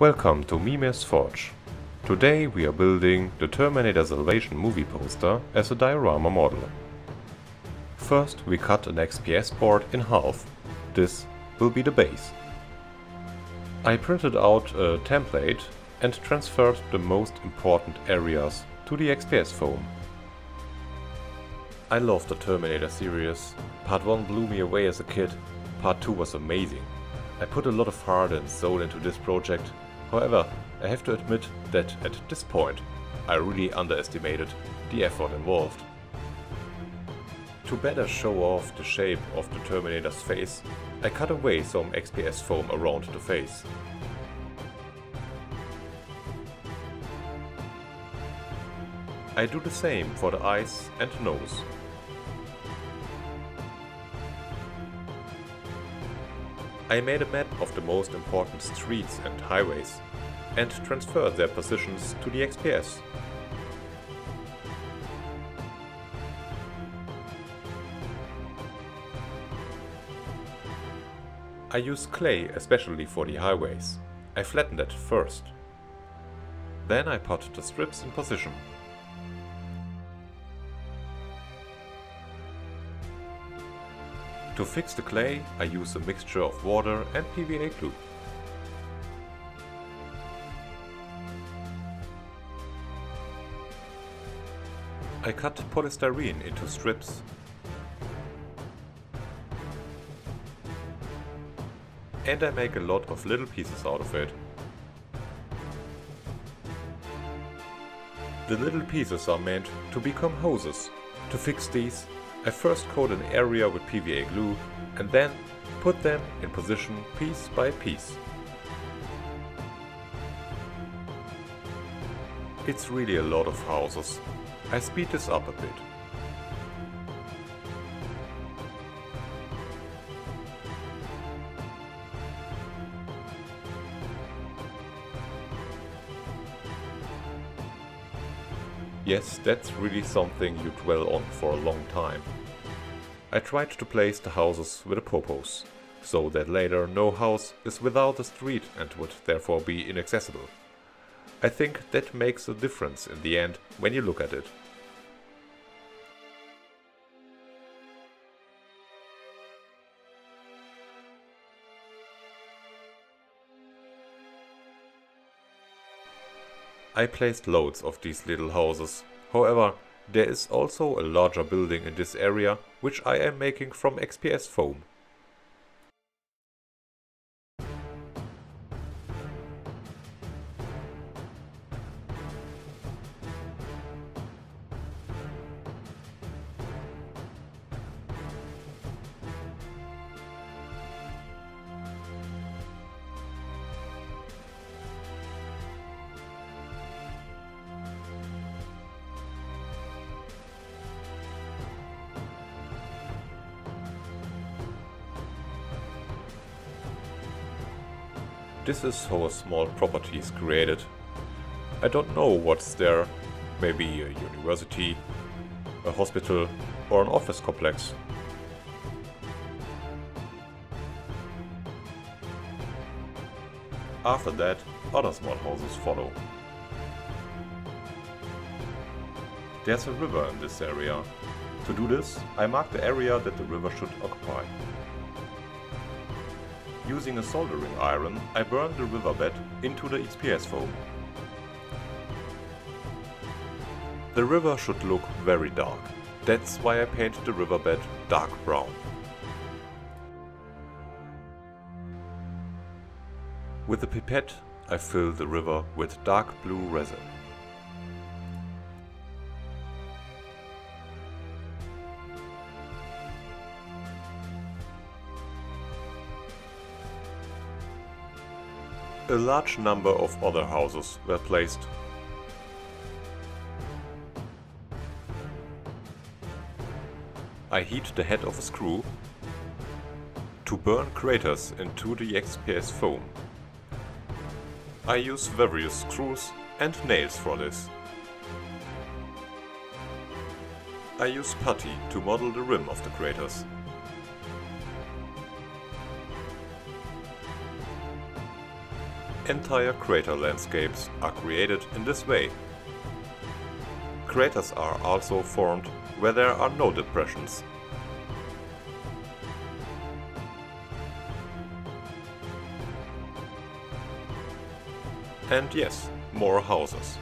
Welcome to Mimir's Forge. Today we are building the Terminator Salvation movie poster as a diorama model. First we cut an XPS board in half. This will be the base. I printed out a template and transferred the most important areas to the XPS foam. I love the Terminator series. Part 1 blew me away as a kid, Part 2 was amazing. I put a lot of heart and soul into this project, however, I have to admit that at this point I really underestimated the effort involved. To better show off the shape of the Terminator's face, I cut away some XPS foam around the face. I do the same for the eyes and nose. I made a map of the most important streets and highways and transferred their positions to the XPS. I use clay especially for the highways. I flattened it first. Then I put the strips in position. To fix the clay, I use a mixture of water and PVA glue. I cut polystyrene into strips. And I make a lot of little pieces out of it. The little pieces are meant to become hoses. To fix these, I first coat an area with PVA glue and then put them in position piece by piece. It's really a lot of houses. I speed this up a bit. Yes, that's really something you dwell on for a long time. I tried to place the houses with a purpose, so that later no house is without a street and would therefore be inaccessible. I think that makes a difference in the end when you look at it. I placed loads of these little houses. However, there is also a larger building in this area, which I am making from XPS foam. This is how a small property is created. I don't know what's there, maybe a university, a hospital or an office complex. After that, other small houses follow. There's a river in this area. To do this, I mark the area that the river should occupy. Using a soldering iron, I burned the riverbed into the XPS foam. The river should look very dark. That's why I painted the riverbed dark brown. With a pipette, I fill the river with dark blue resin. A large number of other houses were placed. I heat the head of a screw to burn craters into the XPS foam. I use various screws and nails for this. I use putty to model the rim of the craters. Entire crater landscapes are created in this way. Craters are also formed where there are no depressions. And yes, more houses.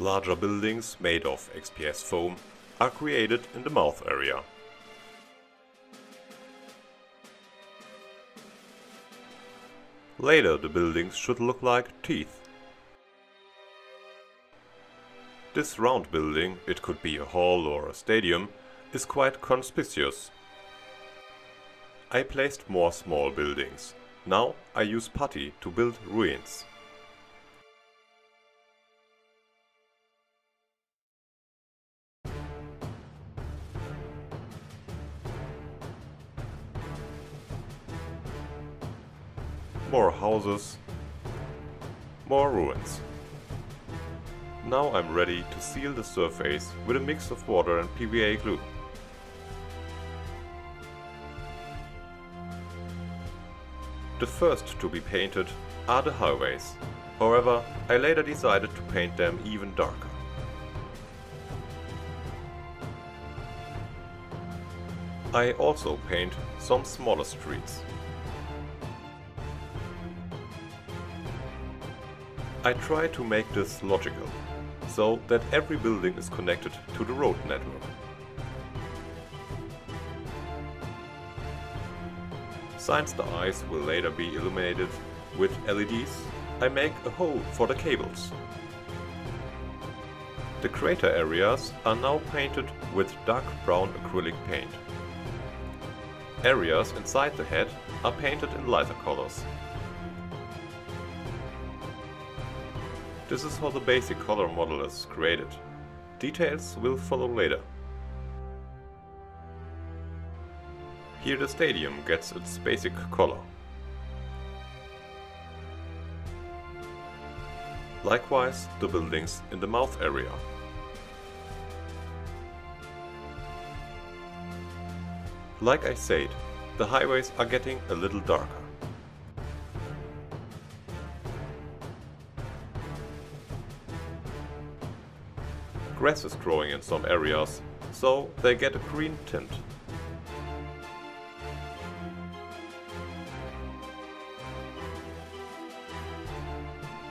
Larger buildings made of XPS foam are created in the mouth area. Later the buildings should look like teeth. This round building, it could be a hall or a stadium, is quite conspicuous. I placed more small buildings. Now I use putty to build ruins. Houses. More ruins. Now I'm ready to seal the surface with a mix of water and PVA glue. The first to be painted are the highways. However, I later decided to paint them even darker. I also paint some smaller streets. I try to make this logical, so that every building is connected to the road network. Since the eyes will later be illuminated with LEDs, I make a hole for the cables. The crater areas are now painted with dark brown acrylic paint. Areas inside the head are painted in lighter colors. This is how the basic color model is created. Details will follow later. Here the stadium gets its basic color. Likewise the buildings in the mouth area. Like I said, the highways are getting a little darker. Grass is growing in some areas, so they get a green tint.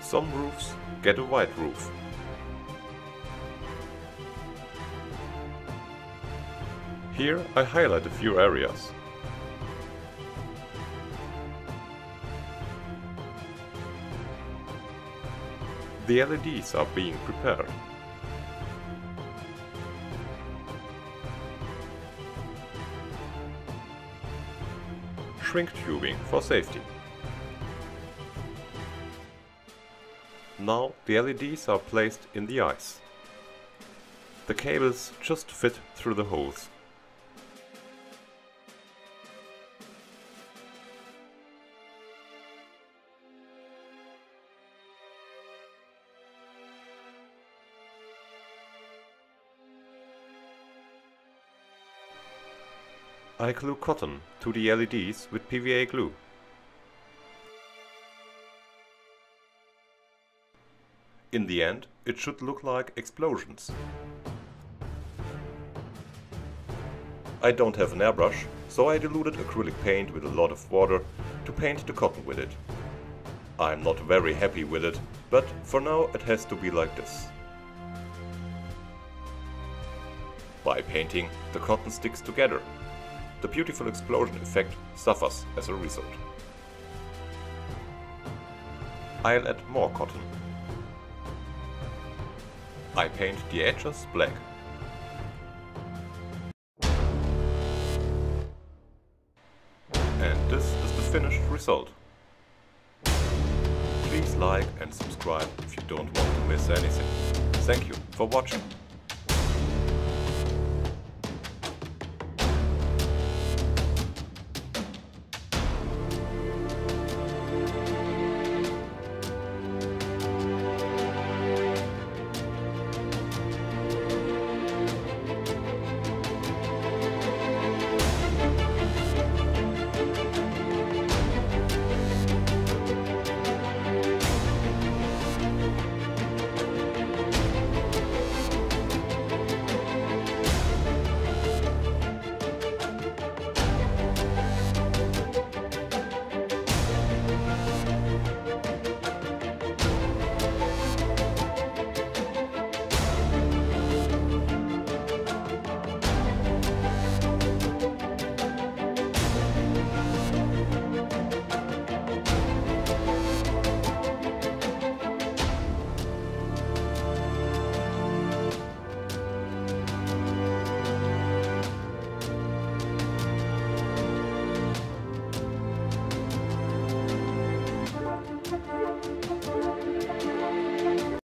Some roofs get a white roof. Here I highlight a few areas. The LEDs are being prepared. Shrink tubing for safety. Now the LEDs are placed in the ice. The cables just fit through the holes. I glue cotton to the LEDs with PVA glue. In the end, it should look like explosions. I don't have an airbrush, so I diluted acrylic paint with a lot of water to paint the cotton with it. I'm not very happy with it, but for now it has to be like this. By painting, the cotton sticks together the beautiful explosion effect suffers as a result. I'll add more cotton. I paint the edges black. And this is the finished result. Please like and subscribe if you don't want to miss anything. Thank you for watching.